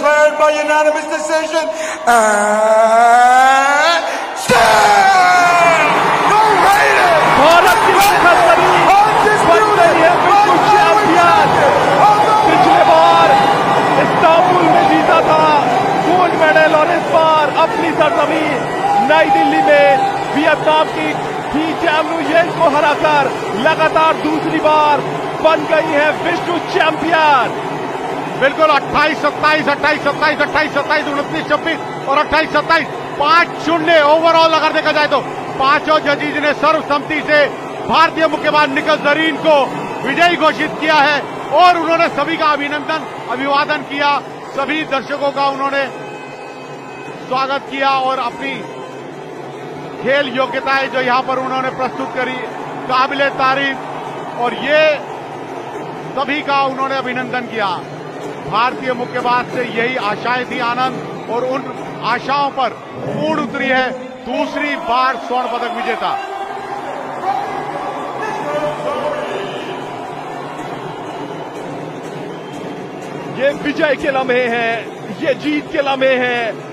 declared by unanimous decision. है पिछले बार Istanbul में जीता था गोल्ड मेडल और इस बार अपनी नई दिल्ली में वियतनाम की ही चैमनुयेन को हराकर लगातार दूसरी बार बन गई है विश्व चैंपियन बिल्कुल 28 सत्ताईस, अट्ठाईस सत्ताईस अट्ठाईस, सत्ताईस, उनतीस, छब्बीस और अट्ठाईस, सत्ताईस। पाँच शून्य ओवरऑल अगर देखा जाए तो। पाँचों जजीज ने सर्वसम्मति से भारतीय मुक्केबाज निकल जरीन को विजयी घोषित किया है और उन्होंने सभी का अभिनंदन, अभिवादन किया। सभी दर्शकों का उन्होंने स्वागत किया और अपनी खेल योग्यताएँ जो यहाँ पर उन्होंने प्रस्तुत करी काबिल तारीफ़ और ये सभी का उन्होंने अभिनंदन किया। भारतीय मुक्केबाज से यही आशाएँ थी आनंद और उन आशाओं पर पूर्ण उतरी है दूसरी बार स्वर्ण पदक विजेता। ये विजय के लम्हे हैं, ये जीत के लम्हे हैं।